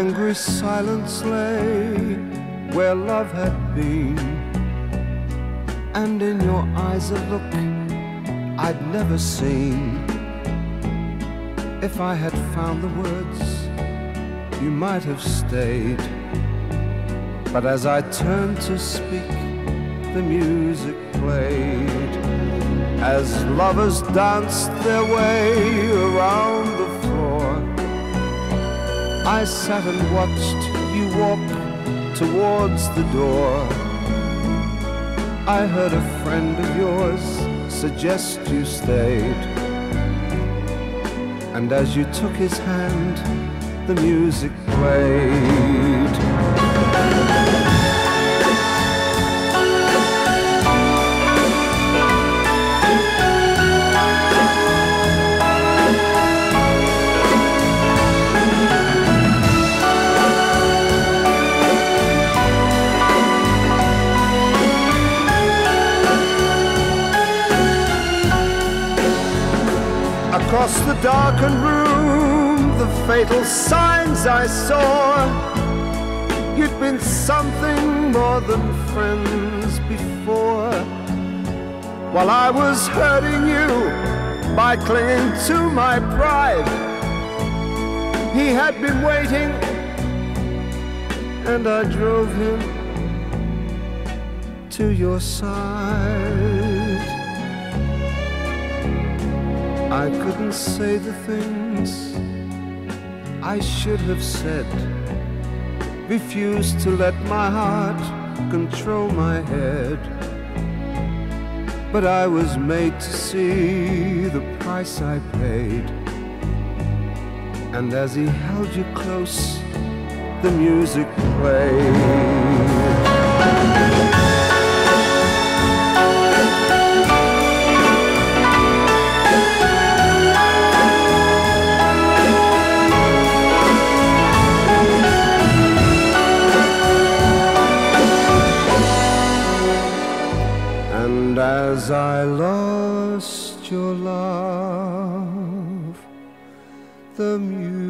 angry silence lay where love had been, and in your eyes a look I'd never seen. If I had found the words, you might have stayed. But as I turned to speak, the music played. As lovers danced their way I sat and watched you walk towards the door. I heard a friend of yours suggest you stayed. And as you took his hand, the music played. Across the darkened room, the fatal signs I saw. You'd been something more than friends before. While I was hurting you by clinging to my pride, he had been waiting, and I drove him to your side. I couldn't say the things I should have said. Refused to let my heart control my head. But I was made to see the price I paid. And as he held you close, the music played. As I lost your love, the music